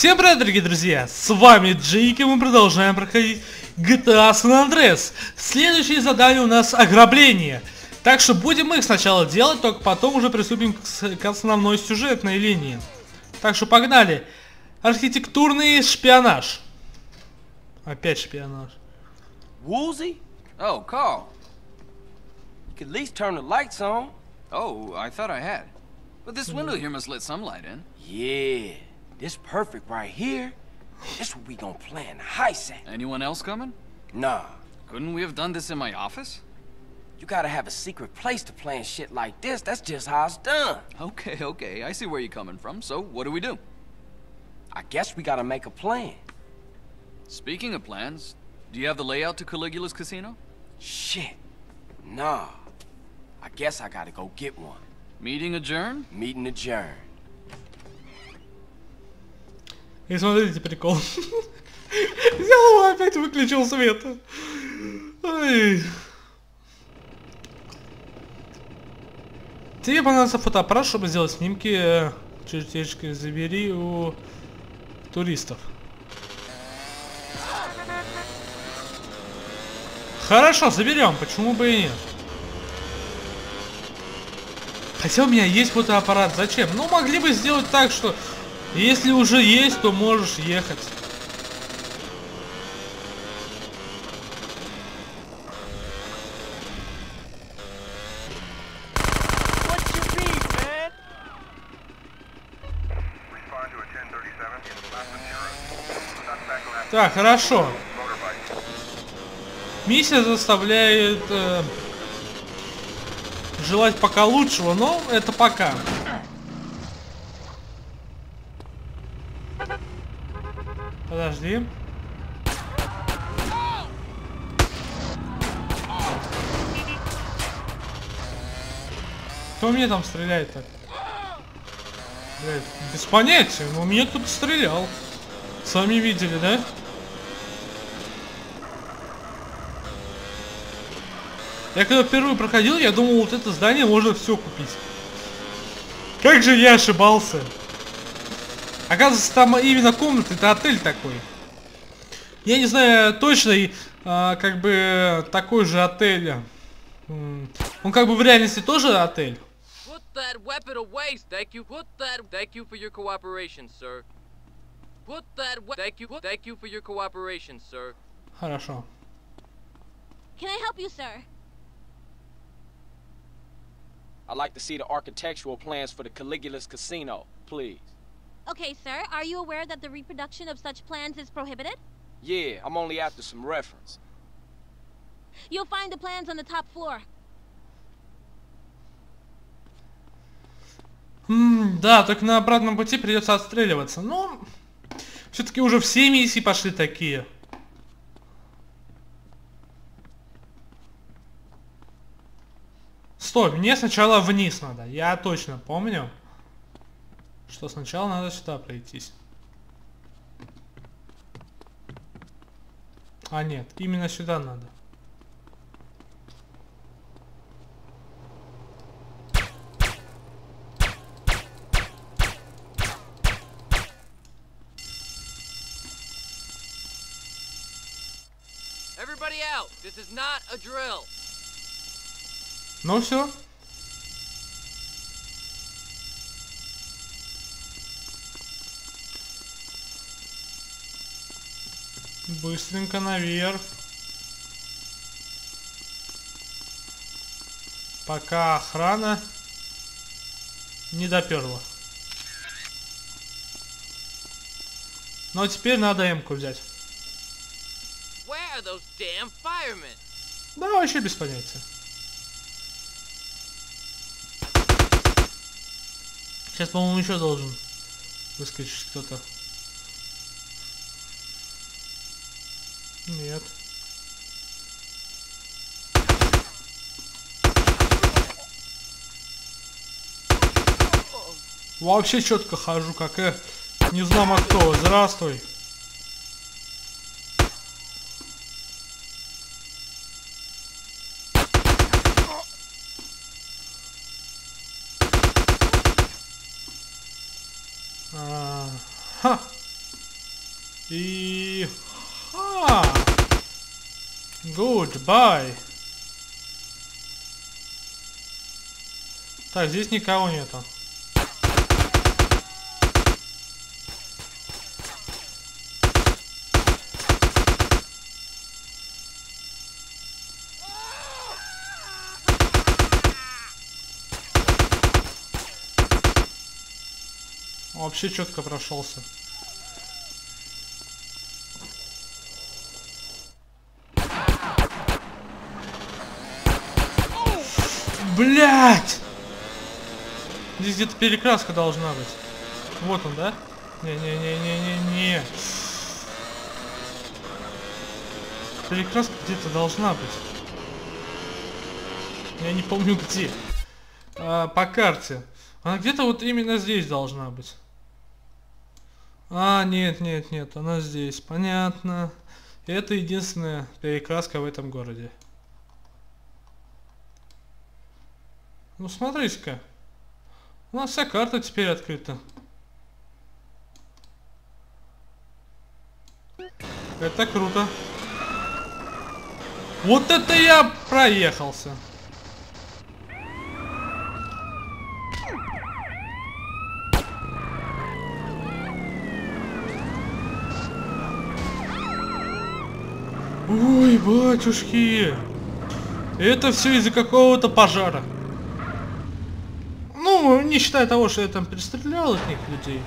Всем привет, дорогие друзья! С вами Джейк, и мы продолжаем проходить GTA San Andreas. Следующее задание у нас ограбление. Так что будем их сначала делать, только потом уже приступим к, к основной сюжетной линии. Так что погнали. Архитектурный шпионаж. Опять шпионаж. Woolsey? Oh, Carl. You could at least turn the lights on. Oh, I thought I had. But this window here must let some light in. Yeah, this perfect right here. This what we gonna plan the heist at. Anyone else coming? Nah, Couldn't we have done this in my office? you gotta have a secret place to plan shit like this. That's just how it's done. Okay, okay, I see where you're coming from. So, what do we do? I guess we gotta make a plan. Speaking of plans, do you have the layout to Caligula's casino? Shit. Nah. I guess I gotta go get one. Meeting adjourned? Meeting adjourned. И смотрите прикол. Взял его опять выключил свет. Ой. Тебе понадобится фотоаппарат, чтобы сделать снимки э, чертежки забери у туристов. Хорошо, заберем, почему бы и нет. Хотя у меня есть фотоаппарат, зачем? Ну, могли бы сделать так, что если уже есть, то можешь ехать. What's your beef, man? Respond to a 1037, last zero. Suspect left Так, хорошо. Миссия заставляет э, желать пока лучшего, но это пока. Подожди. Кто мне там стреляет так? Блядь, без понятия, но мне кто-то стрелял. Сами видели, да? Я когда впервые проходил, я думал, вот это здание можно все купить. Как же я ошибался. Оказывается, там именно комната, это отель такой. Я не знаю точно, и, а, как бы такой же отель. Он как бы в реальности тоже отель. Put that weapon away. Thank you. Put that. Thank you for your cooperation, sir. Put that. We- thank you. Thank you for your cooperation, sir. Хорошо. Can I help you, sir? I'd like to see the architectural plans for the Caligula's casino, please. Okay, sir. Are you aware that the reproduction of such plans is prohibited? Yeah, I'm only after some reference. You'll find the plans on the top floor. М, да, только на обратном пути придется отстреливаться. Но все-таки уже все миссии пошли такие. Стой, мне сначала вниз надо. Я точно помню, что сначала надо сюда пройтись. А нет, именно сюда надо. Everybody out. This is not a drill. Ну все. Быстренько наверх. Пока охрана не доперла. Но теперь надо М-ку взять. Да, вообще без понятия. Сейчас, по-моему, еще должен выскочить кто-то. Нет. Вообще четко хожу, как э, не знамо кто. Здравствуй. А, Ха! Goodbye. Так, здесь никого нету. Вообще четко прошелся. Блять! Здесь где-то перекраска должна быть. Вот он, да? Не-не-не-не-не-не. Перекраска где-то должна быть. Я не помню где. А, по карте. Она где-то вот именно здесь должна быть. А, нет, нет, нет, она здесь. Понятно. Это единственная перекраска в этом городе. Ну, смотрите-ка. У нас вся карта теперь открыта. Это круто. Вот это я проехался. Ой, батюшки. Это все из-за какого-то пожара. Ну, не считая того, что я там перестрелял от них людей.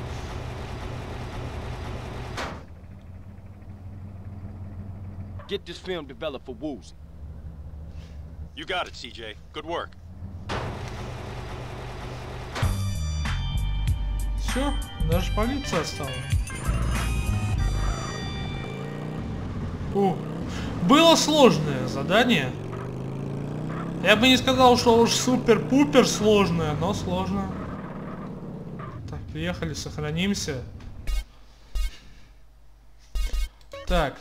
Get this film developed for Woozy. You got it, CJ. Good work. Все, даже полиция осталась. Фу. Было сложное задание. Я бы не сказал, что уж супер-пупер сложное, но сложно. Так, приехали, сохранимся. Так.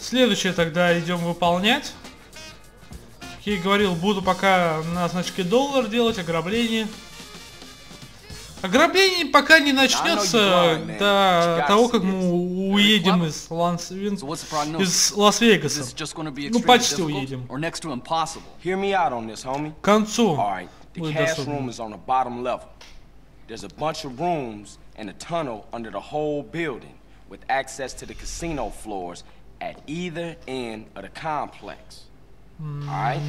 Следующее тогда идем выполнять. Как я и говорил, буду пока на значке доллар делать, ограбление. Ограбление пока не начнется до того, как мы уедем из, Ланс... Из Лас-Вегаса. Ну, почти уедем. К концу. Будет доступно. There's a bunch of rooms and a tunnel under the whole building with access to the casino floors at either end of the complex. Alright?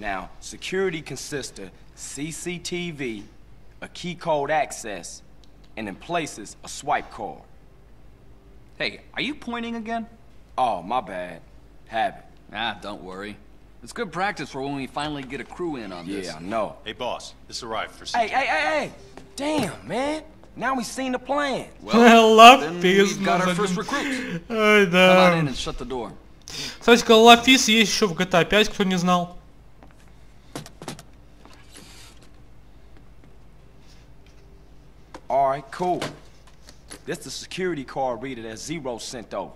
Now, security consists of CCTV, a key code access, and in places, a swipe card. Hey, are you pointing again? Oh, my bad. Habit. Ah, don't worry. It's good practice for when we finally get a crew in on this. Yeah, I know. Hey, boss. This arrived for CJ. Hey, hey, hey, hey! Damn, man. Now we seen the plan. Лапис then we've got our нас first один- recruits. Ай, Come on да. in and shut the door. Кстати, Лапис есть еще в GTA 5, кто не знал. Alright, cool. This the security card reader that Zero sent over.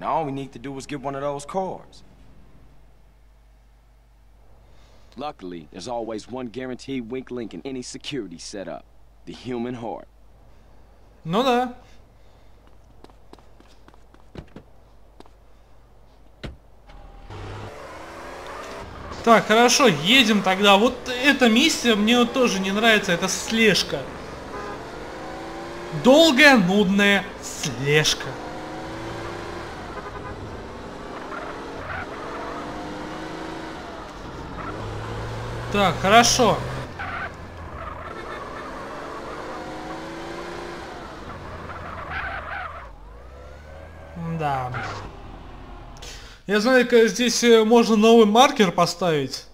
Now all we need to do is get one of those cards. Luckily, there's always one guaranteed weak link in any security setup. The human heart. Ну да. Так, хорошо, едем тогда. Вот эта миссия мне вот тоже не нравится, это слежка. Долгая, нудная слежка. Так, хорошо. Да. Я знаю, как здесь э, можно новый маркер поставить.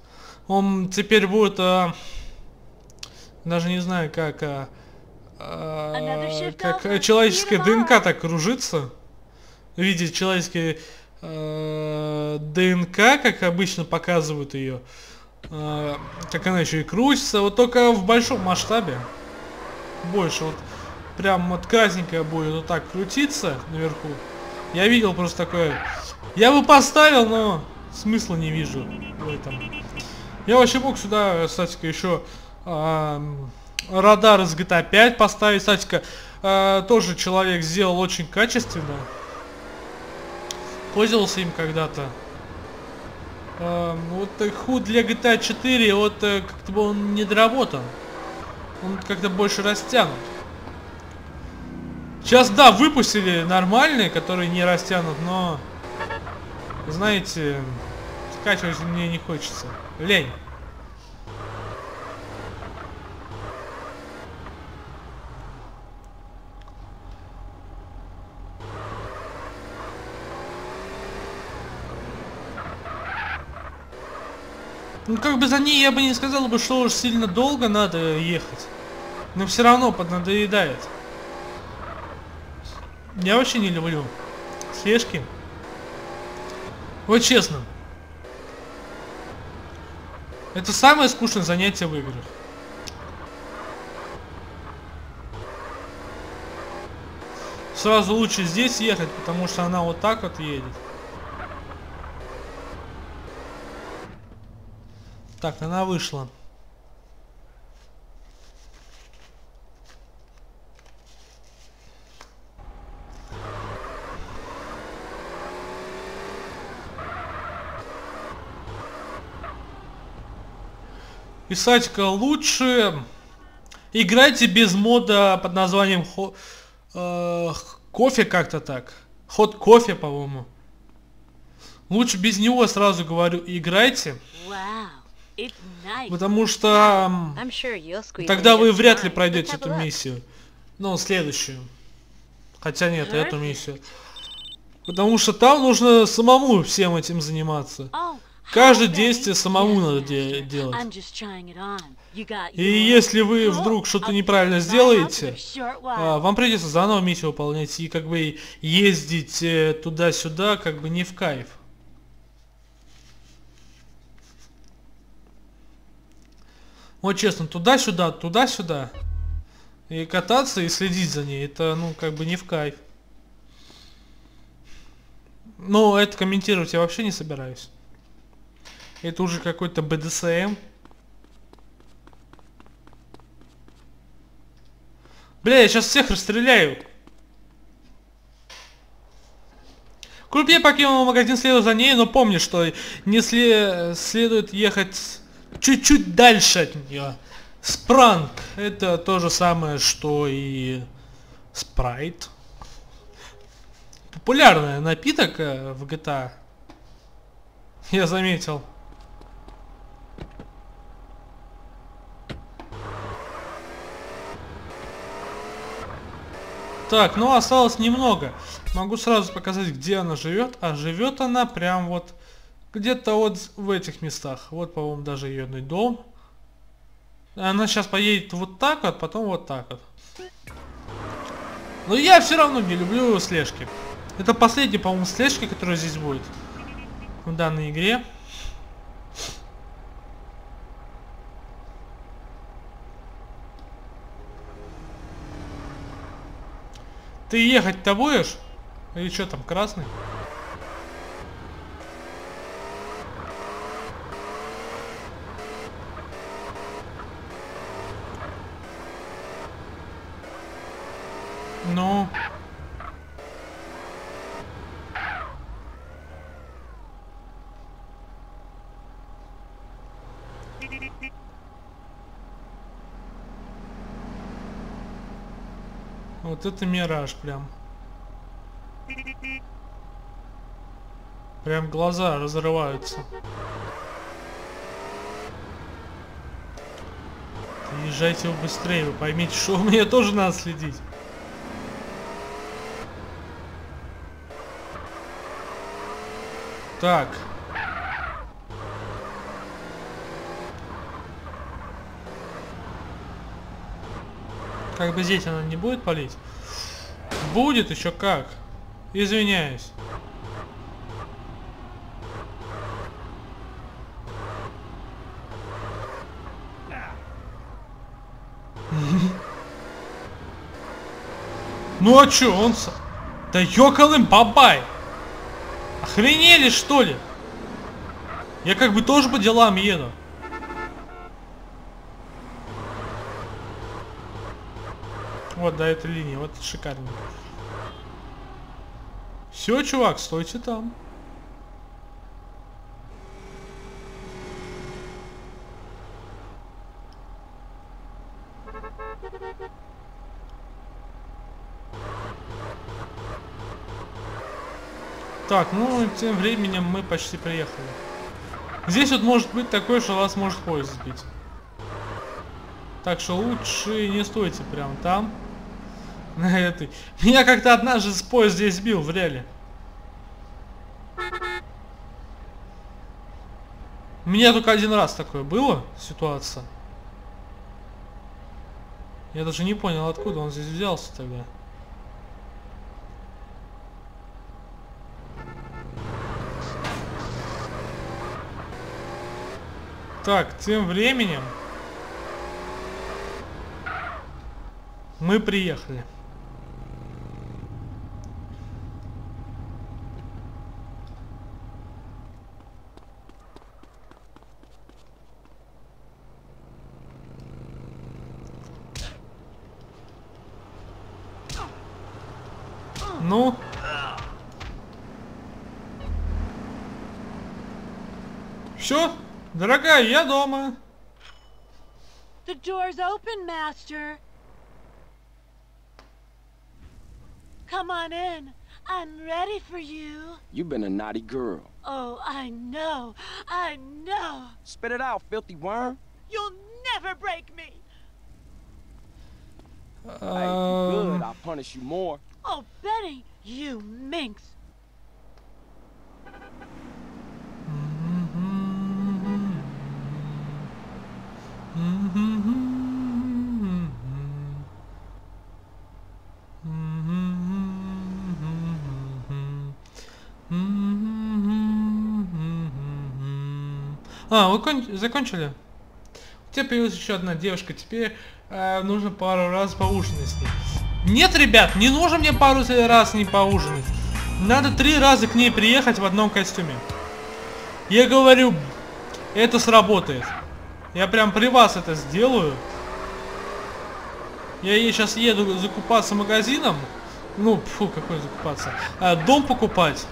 Он теперь будет... э, даже не знаю, как... э, э, как э, человеческая ДНК так кружится. Видите, человеческая э, ДНК, как обычно показывают ее. э, как она еще и крутится. Вот только в большом масштабе. Больше. Вот прям вот красненькая будет вот так крутиться наверху. Я видел просто такое. Я бы поставил, но смысла не вижу в этом. Я вообще мог сюда, кстати, еще а, радар из GTA 5 поставить. Кстати, э, тоже человек сделал очень качественно. Пользовался им когда-то. Э, вот худ для GTA 4, вот э, как-то бы он не доработан. Он как-то больше растянут. Сейчас, да, выпустили нормальные, которые не растянут, но... Знаете, скачивать мне не хочется. Лень. Ну как бы за ней я бы не сказал бы, что уж сильно долго надо ехать. Но все равно поднадоедает. Я вообще не люблю слежки. Вот честно. Это самое скучное занятие в играх. Сразу лучше здесь ехать, потому что она вот так вот едет. Так, она вышла. Писать-ка лучше играйте без мода под названием хо, э, кофе как-то так. Ход кофе, по-моему. Лучше без него сразу говорю, играйте. Потому что тогда вы вряд ли пройдете эту миссию. Ну, следующую. Хотя нет, эту миссию. Потому что там нужно самому всем этим заниматься. Каждое действие самому надо де делать. И если вы вдруг что-то неправильно сделаете, а, вам придется заново миссию выполнять и как бы ездить э, туда-сюда как бы не в кайф. Вот честно, туда-сюда, туда-сюда. И кататься, и следить за ней, это, ну, как бы не в кайф. Но это комментировать я вообще не собираюсь. Это уже какой-то БДСМ. Бля, я сейчас всех расстреляю. Крупье покинул магазин, следуя за ней, но помни, что не следует ехать чуть-чуть дальше от нее. Спранг. Это то же самое, что и спрайт. Популярный напиток э, в GTA. Я заметил. Так, ну осталось немного. Могу сразу показать, где она живет. А живет она прям вот где-то вот в этих местах. Вот, по-моему, даже ее дом. Она сейчас поедет вот так вот, потом вот так вот. Но я все равно не люблю слежки. Это последний, по-моему, слежки, которая здесь будет. В данной игре. Ты ехать-то будешь? Или что там, красный? Ну... Вот это мираж прям. Прям глаза разрываются. Езжайте быстрее, вы поймите, что меня тоже надо следить. Так. Как бы здесь она не будет палить? Будет еще как. Извиняюсь. Ну а чё, он... Да ёкалым бабай! Охренели что ли? Я как бы тоже по делам еду. До этой линии, вот шикарно. Все, чувак, стойте там. Так, ну, тем временем мы почти приехали. Здесь вот может быть такое, что вас может поезд сбить. Так что лучше не стойте прям там. На этой. Меня как-то однажды с поезд здесь сбил, в реале. У меня только один раз такое было, ситуация. Я даже не понял, откуда он здесь взялся тогда. Так, тем временем мы приехали. Дорогая, я дома. The door's open, Master. Come on in. I'm ready for you. You've been a naughty girl. Oh, I know. I know. Spit it out, filthy worm. You'll never break me. Hey, if you good, Эм, I'll punish you more. Oh, Benny, you minx. Вы кон- закончили? У тебя появилась еще одна девушка, теперь э, нужно пару раз поужинать с ней. Нет, ребят, не нужно мне пару раз не поужинать. Надо три раза к ней приехать в одном костюме. Я говорю, это сработает. Я прям при вас это сделаю. Я ей сейчас еду закупаться магазином. Ну, фу, какой закупаться. А, дом покупать.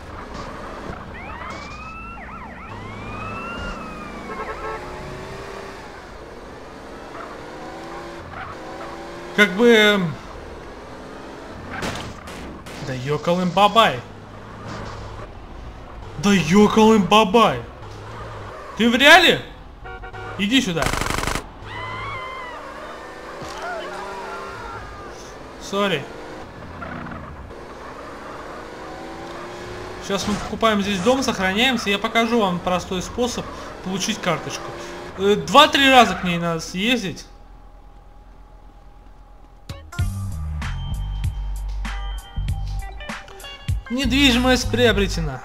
Как бы... Да ёкал им бабай. Да ёкал им бабай. Ты в реале? Иди сюда. Сори. Сейчас мы покупаем здесь дом, сохраняемся. Я покажу вам простой способ получить карточку. Э, Два-три раза к ней надо съездить. Недвижимость приобретена.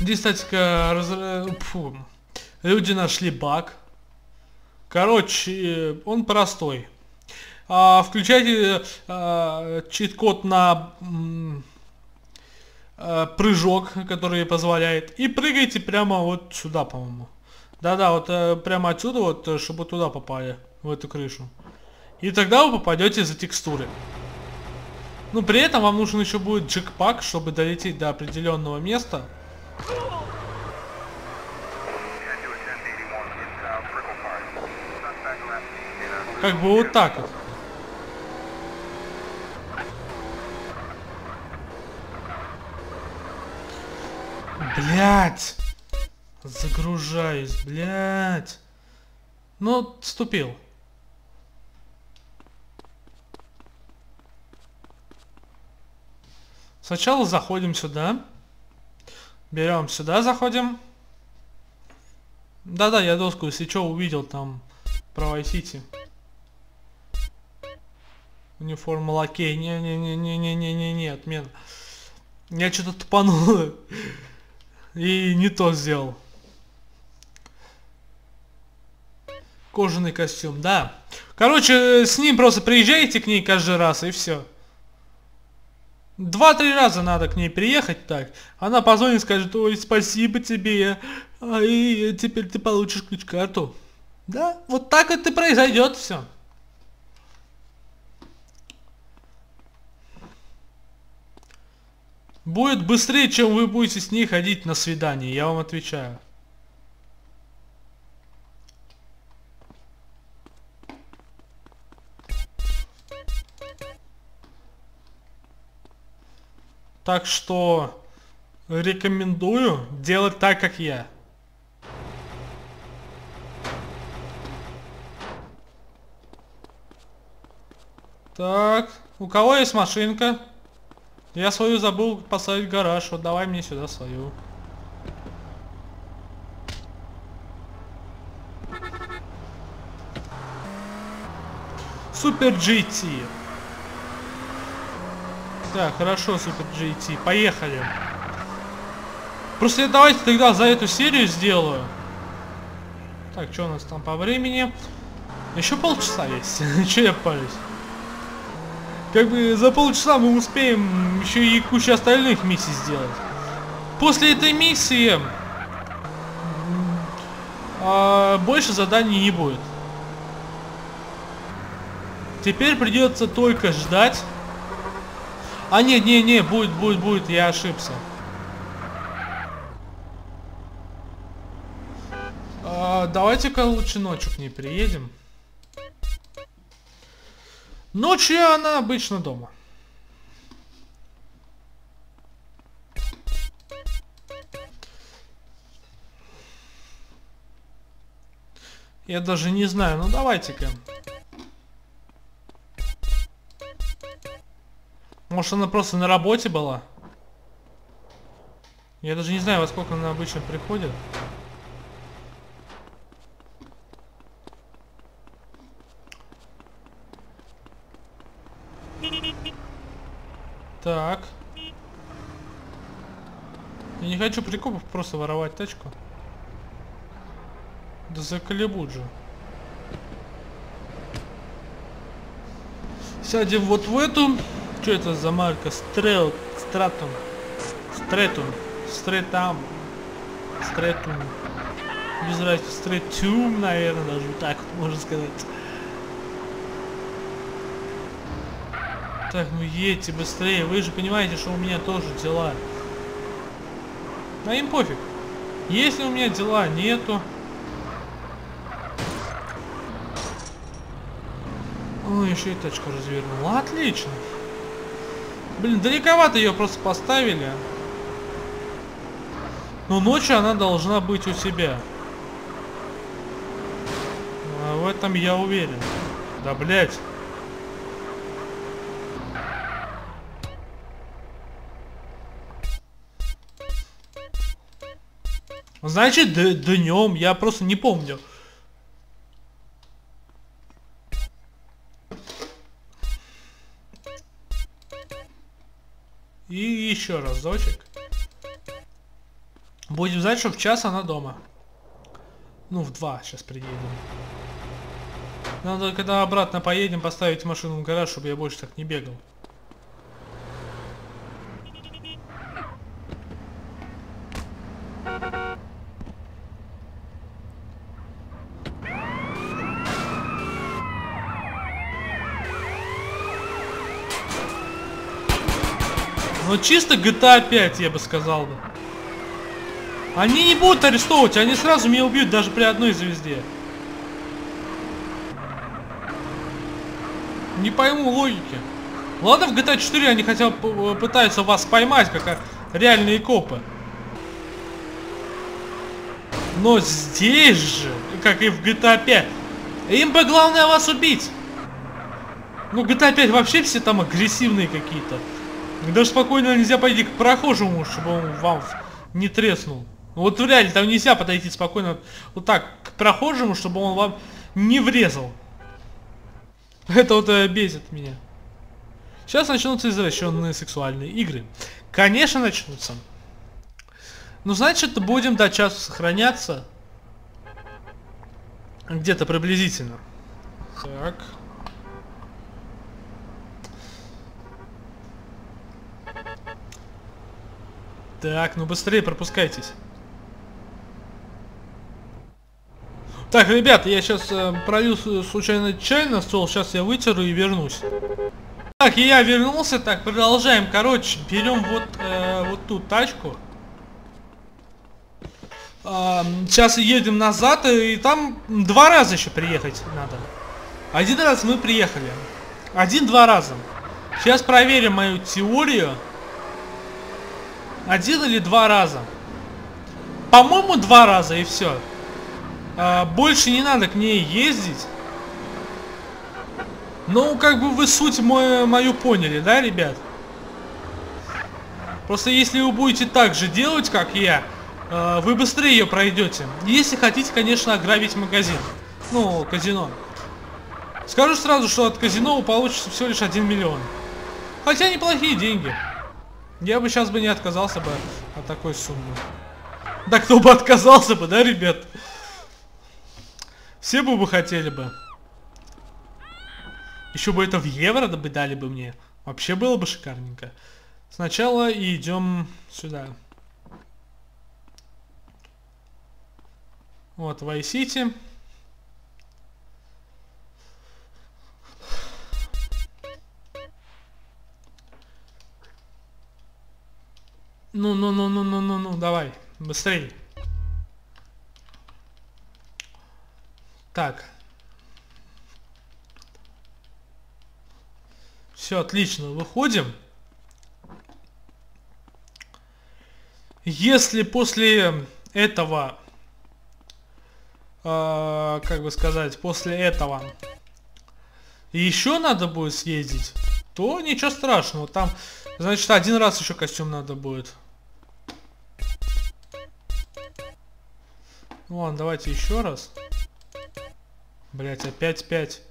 Кстати, раз... Фу. люди нашли баг. Короче, он простой. А, включайте а, чит-код на а, прыжок, который позволяет, и прыгайте прямо вот сюда, по-моему. Да-да, вот э, прямо отсюда, вот, э, чтобы туда попали, в эту крышу. И тогда вы попадете за текстуры. Ну, при этом вам нужен еще будет джекпак, чтобы долететь до определенного места. And to attend 81 in Prickle Park. Suspect left in a Как бы вот так вот. Блять! Загружаюсь, блять. Ну, ступил. Сначала заходим сюда. Берем сюда, заходим. Да-да, я доску, если что, увидел там про City. Униформа лакей. Не-не-не-не-не-не-не, отмена. Я что-то тупанул. И не то сделал. Кожаный костюм, да. Короче, с ним просто приезжаете к ней каждый раз и все. Два-три раза надо к ней приехать так. Она позвонит скажет, ой, спасибо тебе, а, и теперь ты получишь ключ-карту. Да, вот так это произойдет все. Будет быстрее, чем вы будете с ней ходить на свидание, я вам отвечаю. Так что рекомендую делать так, как я. Так, у кого есть машинка? Я свою забыл поставить в гараж, вот давай мне сюда свою. Супер GT. Так, хорошо, Супер GT, поехали. Просто давайте тогда за эту серию сделаю. Так, что у нас там по времени? Еще полчаса есть. Че я парюсь? Как бы за полчаса мы успеем еще и кучу остальных миссий сделать. После этой миссии а, больше заданий не будет. Теперь придется только ждать. А нет, не, не, будет, будет, будет, я ошибся. А, Давайте-ка лучше ночью к ней приедем. Ночью она обычно дома. Я даже не знаю, ну давайте-ка. Может она просто на работе была? Я даже не знаю, во сколько она обычно приходит. Так. Я не хочу прикопов просто воровать тачку. Да заколебут же. Сядем вот в эту. Что это за марка? Стрел, Стратум. Стретум. Стретам. Стретум. Без разницы. Стретум, наверное, даже так вот можно сказать. Так, ну едьте быстрее. Вы же понимаете, что у меня тоже дела. А им пофиг. Если у меня дела нету. Ой, еще и тачку развернула. Отлично. Блин, далековато ее просто поставили. Но ночью она должна быть у себя. А в этом я уверен. Да, блять. Значит, днем, я просто не помню. Еще разочек. Будем знать, что в час она дома. Ну, в два сейчас приедем. Надо, когда обратно поедем, поставить машину в гараж, чтобы я больше так не бегал. Ну чисто GTA 5, я бы сказал бы. Они не будут арестовывать, они сразу меня убьют даже при одной звезде. Не пойму логики. Ладно, в GTA 4 они хотя бы пытаются вас поймать, как реальные копы. Но здесь же, как и в GTA 5, им бы главное вас убить. Ну, GTA 5 вообще все там агрессивные какие-то. Даже спокойно нельзя пойти к прохожему, чтобы он вам не треснул. Вот реально, там нельзя подойти спокойно вот так к прохожему, чтобы он вам не врезал. Это вот э, бесит меня. Сейчас начнутся извращенные сексуальные игры. Конечно, начнутся. Ну, значит, будем до часу сохраняться. Где-то приблизительно. Так. Так, ну быстрее пропускайтесь. Так, ребята, я сейчас э, пролил случайно чай на стол, сейчас я вытеру и вернусь. Так, и я вернулся, так, продолжаем. Короче, берем вот, э, вот ту тачку. сейчас едем назад, и там два раза еще приехать надо. Один раз мы приехали. Один-два раза. Сейчас проверим мою теорию. Один или два раза. По-моему, два раза и все. больше не надо к ней ездить. Ну, как бы вы суть мою, мою поняли, да, ребят? Просто если вы будете так же делать, как я, э, вы быстрее ее пройдете. Если хотите, конечно, ограбить магазин. Ну, казино. Скажу сразу, что от казино вы получите всего лишь 1 миллион. Хотя неплохие деньги. Я бы сейчас бы не отказался бы от такой суммы. Да кто бы отказался бы, да, ребят? Все бы бы хотели бы. Еще бы это в евро да бы дали бы мне. Вообще было бы шикарненько. Сначала идем сюда. Вот, Vice City. Ну, ну, ну, ну, ну, ну, ну, давай, быстрей. Так. Все, отлично, выходим. Если после этого, э, как бы сказать, после этого еще надо будет съездить, то ничего страшного. Там, значит, один раз еще костюм надо будет. Ну ладно, давайте еще раз. Блять, опять 5.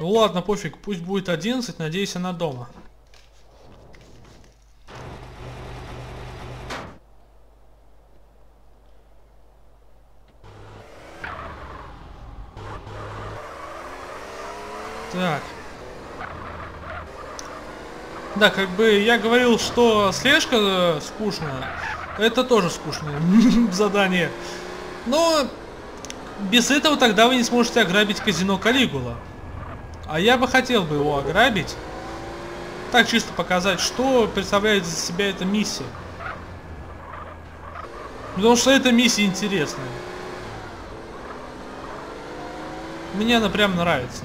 Ну ладно, пофиг, пусть будет 11, надеюсь, она дома. Так. Да, как бы я говорил, что слежка э, скучная. Это тоже скучное задание. Но без этого тогда вы не сможете ограбить казино Калигула. А я бы хотел бы его ограбить. Так чисто показать, что представляет из себя эта миссия. Потому что эта миссия интересная. Мне она прям нравится.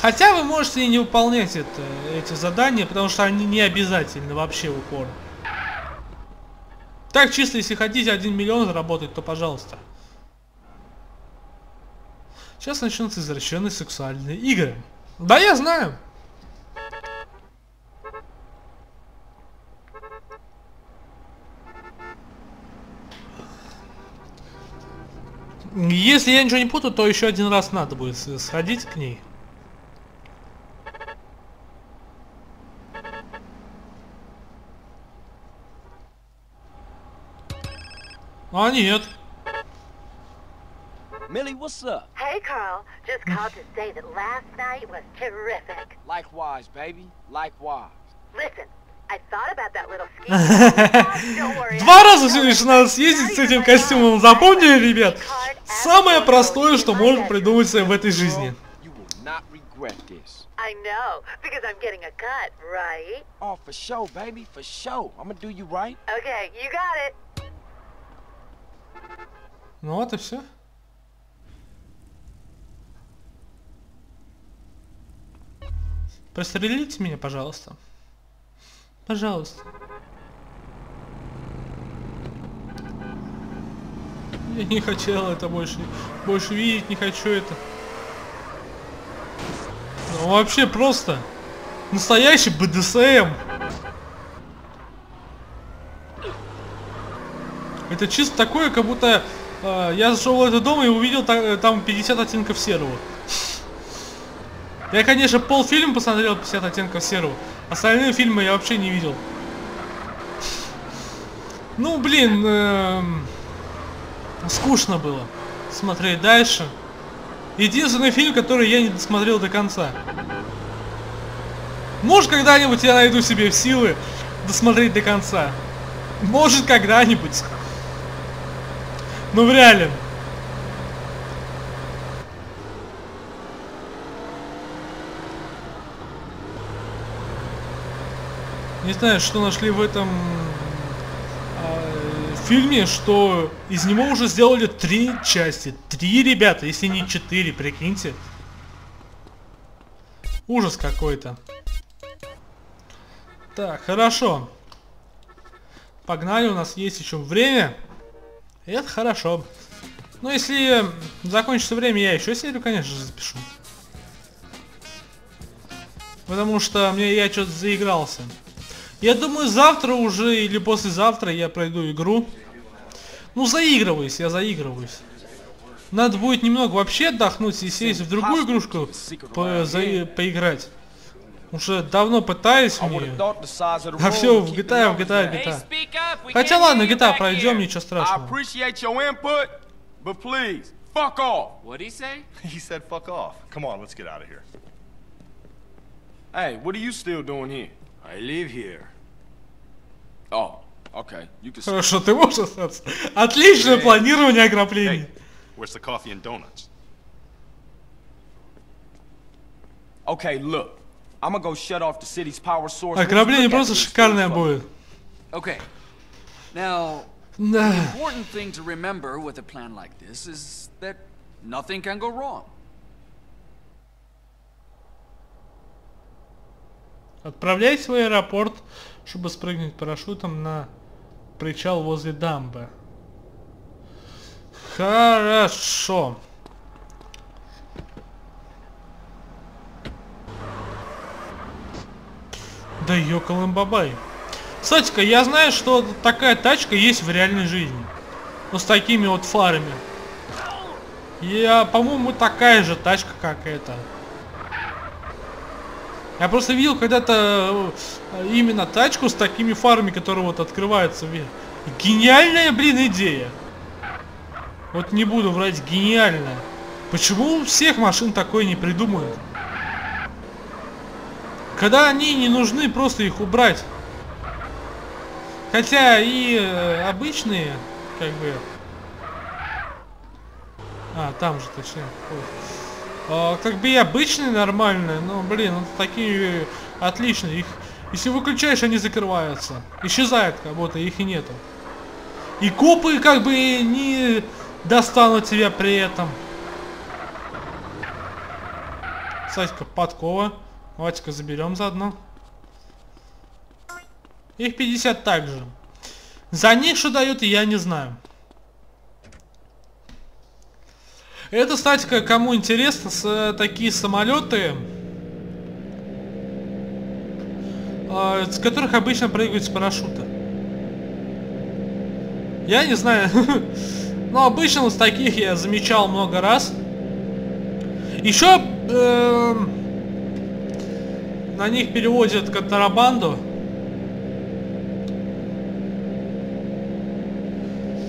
Хотя вы можете и не выполнять это, эти задания, потому что они не обязательны вообще в упор. Так чисто, если хотите 1 миллион заработать, то пожалуйста. Сейчас начнутся извращенные сексуальные игры. Да, я знаю. Если я ничего не путаю, то еще один раз надо будет сходить к ней. А нет. Millie, what's up? Hey, Carl. Just called to say that last night was terrific. Likewise, baby. Likewise. Listen, I thought about that little ski. Don't worry. Два раза всего лишь надо съездить с этим костюмом. Запомнили, ребят? Самое простое, что можно придумать в этой жизни. I know, because I'm getting a cut, right? Oh, for sure, baby. For sure. I'm gonna do you right. Okay, you got it. Ну вот и все. Прострелите меня, пожалуйста. Пожалуйста. Я не хотел это больше. Больше видеть не хочу это. Ну вообще просто. Настоящий БДСМ. Это чисто такое, как будто я зашел в этот дом и увидел та, там 50 оттенков серого. Я, конечно, полфильма посмотрел 50 оттенков серого. Остальные фильмы я вообще не видел. Ну, блин, эм, скучно было смотреть дальше. Единственный фильм, который я не досмотрел до конца. Может, когда-нибудь я найду себе силы досмотреть до конца. Может, когда-нибудь. Ну, в реале. Не знаю, что нашли в этом э, фильме, что из него уже сделали три части. Три, ребята, если не четыре, прикиньте. Ужас какой-то. Так, хорошо. Погнали, у нас есть еще время. Это хорошо. Но если закончится время, я еще серию, конечно же, запишу. Потому что мне я что-то заигрался. Я думаю, завтра уже или послезавтра я пройду игру. Ну, заигрываюсь, я заигрываюсь. Надо будет немного вообще отдохнуть и сесть в другую игрушку по за поиграть. Уже давно пытаюсь в нее. А все, в GTA, в GTA, в GTA. Хотя ладно, GTA пройдем, ничего страшного. But please, fuck off. What'd he say? He said fuck off. Come on, let's get out of here. Hey, what are you still doing here? I live here. Oh, okay. You can. Хорошо, ты можешь остаться. Отличное планирование ограблений. Hey, where's the coffee and donuts? Okay, look. Ограбление просто шикарное будет. Okay. Now, Да. important thing to remember with a plan like this is that nothing can go wrong. Отправляйся в аэропорт, чтобы спрыгнуть парашютом на причал возле дамбы. Хорошо. Да ёкалым-бабай. Кстати-ка, я знаю, что такая тачка есть в реальной жизни. Ну, с такими вот фарами. Я, по-моему, такая же тачка, как эта. Я просто видел когда-то э, именно тачку с такими фарами, которые вот открываются вверх. Гениальная, блин, идея. Вот не буду врать, гениальная. Почему у всех машин такое не придумают? Когда они не нужны, просто их убрать. Хотя и э, обычные, как бы... А, там же точнее. Ой. А, как бы и обычные нормальные, но, блин, вот такие отличные. Их, если выключаешь, они закрываются. Исчезают, как будто их и нету. И копы как бы не достанут тебя при этом. Кстати-ка, подкова. Давайте-ка заберем заодно. Их 50 также. За них что дают, я не знаю. Это, кстати, кому интересно, с, э, такие самолеты, э, с которых обычно прыгают с парашюта. Я не знаю. Но обычно с таких я замечал много раз. Еще э, на них переводят контрабанду.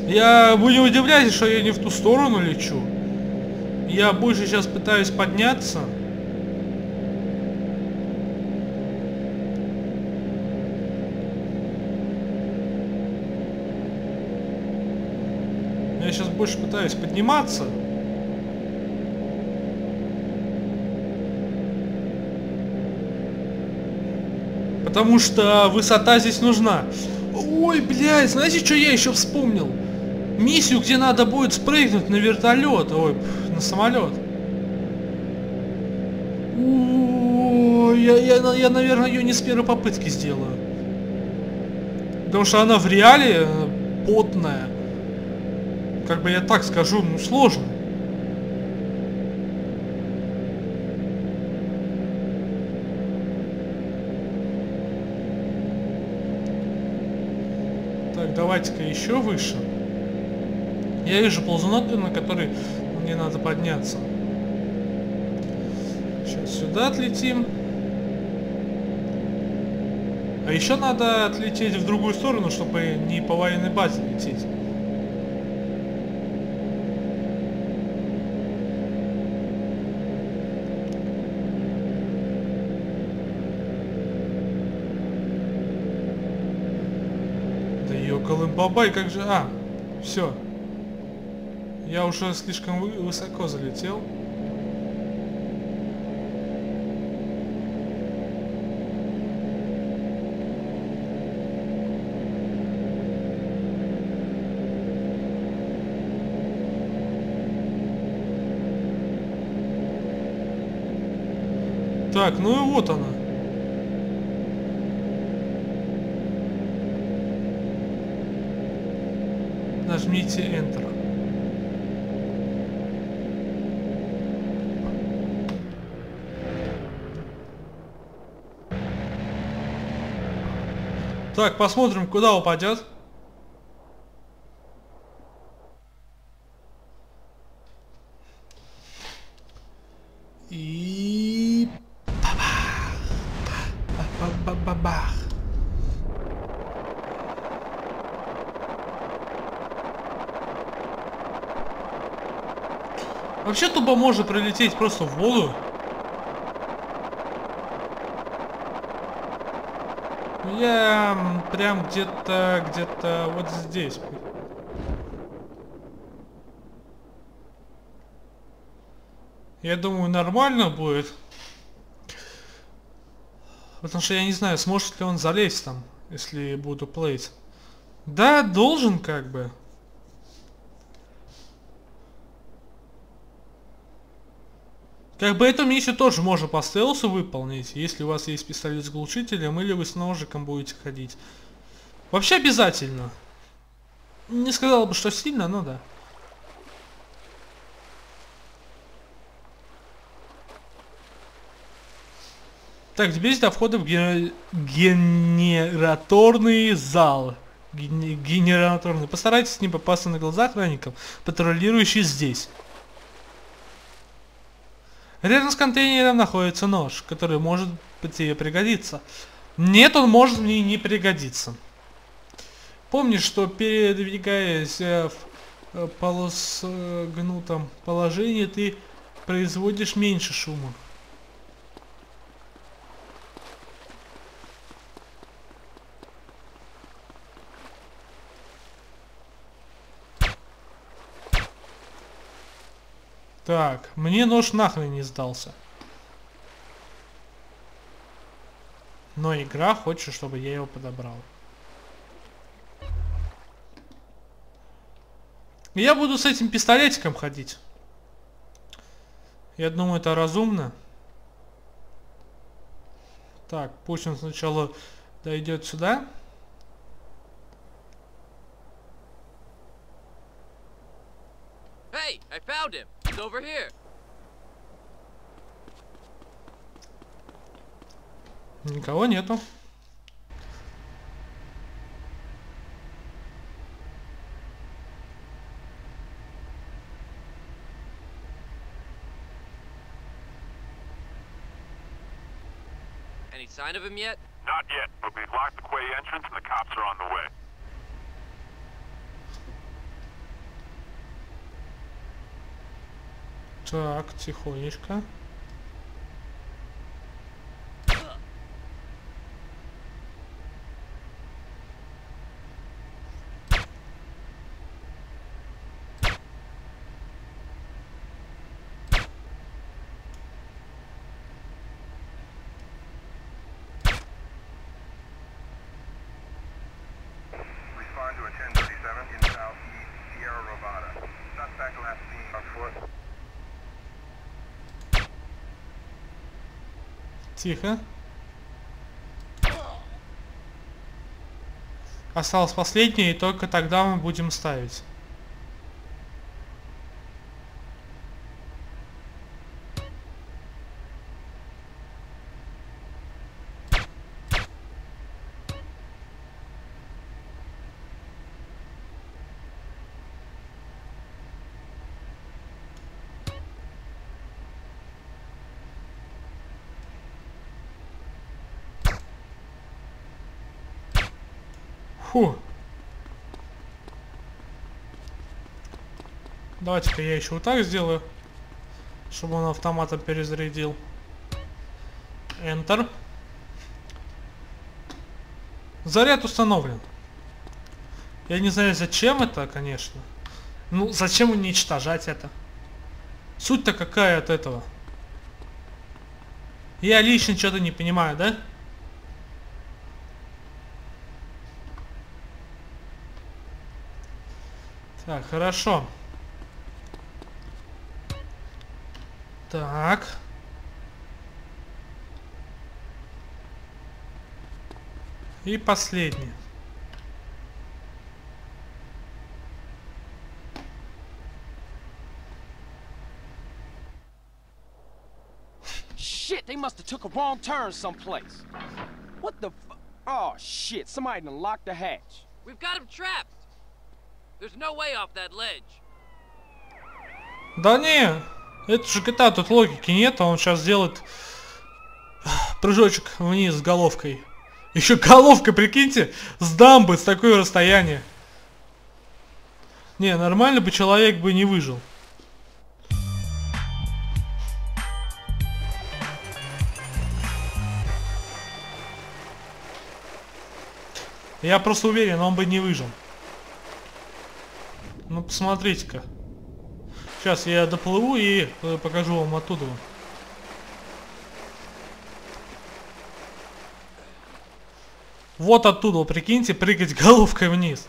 Я вы не удивляйтесь, что я не в ту сторону лечу. Я больше сейчас пытаюсь подняться. Я сейчас больше пытаюсь подниматься. Потому что высота здесь нужна. Ой, блядь, знаете, что я еще вспомнил? Миссию, где надо будет спрыгнуть на вертолет, ой, на самолет. Я, я, я, наверное, ее не с первой попытки сделаю. Потому что она в реале э, потная. Как бы я так скажу, ну сложно. Так, давайте-ка еще выше. Я вижу ползунок, на который мне надо подняться. Сейчас сюда отлетим. А еще надо отлететь в другую сторону, чтобы не по военной базе лететь. Ёкалы-бабай, как же... А, все. Я уже слишком вы- высоко залетел. Так, ну и вот она. Нажмите Enter. Так, посмотрим, куда упадет. И... Бабах! Ба-ба-ба-бах! Вообще тупо можно прилететь просто в воду. Я прям где-то, где-то вот здесь. Я думаю, нормально будет. Потому что я не знаю, сможет ли он залезть там, если буду плейть. Да, должен как бы. Как бы эту миссию тоже можно по стелсу выполнить, если у вас есть пистолет с глушителем, или вы с ножиком будете ходить. Вообще обязательно. Не сказал бы, что сильно, но да. Так, теперь до входа в ге- генераторный зал. Гене- генераторный. Постарайтесь не попасться на глаза охранникам, патрулирующих здесь. Рядом с контейнером находится нож, который может тебе пригодиться. Нет, он может мне не пригодиться. Помни, что передвигаясь э, в э, полусгнутом положении, ты производишь меньше шума. Так, мне нож нахрен не сдался. Но игра хочет, чтобы я его подобрал. Я буду с этим пистолетиком ходить. Я думаю, это разумно. Так, пусть он сначала дойдет сюда. over here. Никого нету. Any sign of him yet? Not yet, but we've locked the quay entrance and the cops are on the way. Так, тихонечко. Тихо. Осталось последнее, и только тогда мы будем ставить. Фу. Давайте-ка я еще вот так сделаю, чтобы он автоматом перезарядил. Enter. Заряд установлен. Я не знаю, зачем это, конечно. Ну, зачем уничтожать это? Суть-то какая от этого? Я лично что-то не понимаю, да? Так, хорошо. Так. И последний. Shit, they must have took a wrong turn someplace. What the f- Oh, shit, somebody done locked the hatch. We've got him trapped. There's no way off that ledge. Да не, это же GTA, тут логики нет, а он сейчас сделает прыжочек вниз с головкой. Еще головка, прикиньте, с дамбы, с такое расстояние. Не, нормально бы человек бы не выжил. Я просто уверен, он бы не выжил. Ну, посмотрите-ка. Сейчас я доплыву и э, покажу вам оттуда. Вот оттуда, прикиньте, прыгать головкой вниз.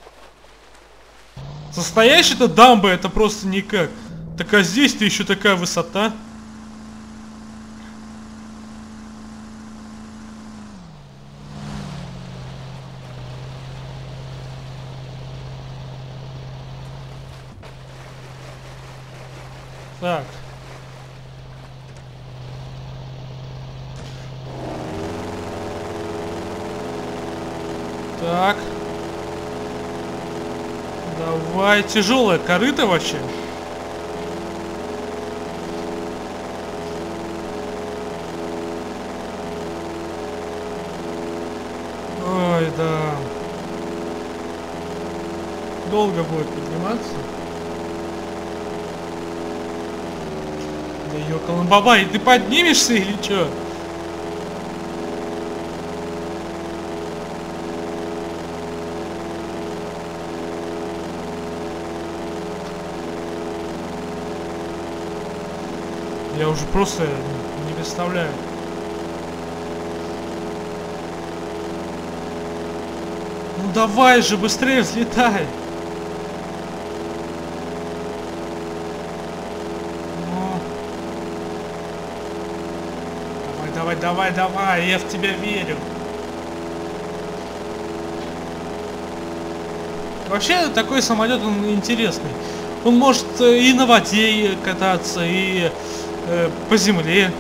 Состоящий-то дамба это просто никак. Так а здесь-то еще такая высота. Так. Так. Давай, тяжелая корыто вообще. Ой, да. Долго будет подниматься. Да ёкалын бабай, ты поднимешься или чё? Уже просто не представляю. Ну давай же, быстрее взлетай. Ну. Давай, давай, давай, давай, я в тебя верю. Вообще такой самолет он интересный. Он может э, и на воде кататься, и э, по земле.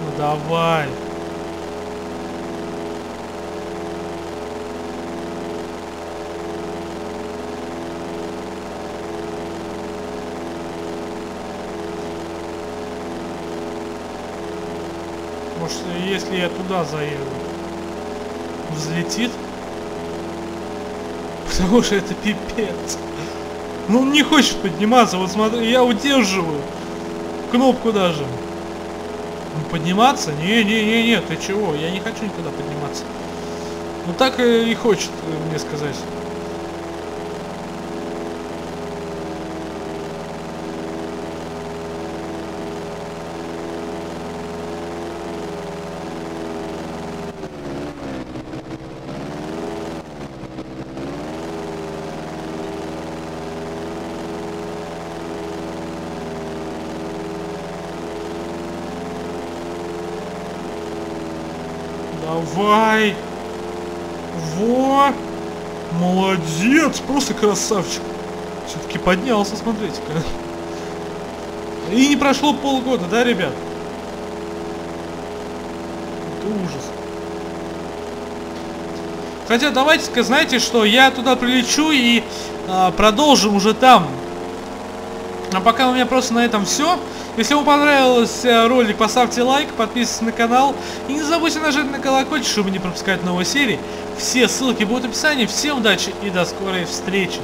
Ну давай. Может, если я туда заеду, взлетит? Потому что это пипец. Ну он не хочет подниматься, вот смотри, я удерживаю кнопку даже. Ну, подниматься? Не-не-не-не, ты чего? Я не хочу никуда подниматься. Ну так и хочет э, мне сказать. Давай! Во! Молодец! Просто красавчик! Все-таки поднялся, смотрите-ка. И не прошло полгода, да, ребят? Это ужас. Хотя давайте-ка, знаете что, я туда прилечу и а, продолжим уже там. А пока у меня просто на этом все. Если вам понравился ролик, поставьте лайк, подписывайтесь на канал. И не забудьте нажать на колокольчик, чтобы не пропускать новые серии. Все ссылки будут в описании. Всем удачи и до скорой встречи.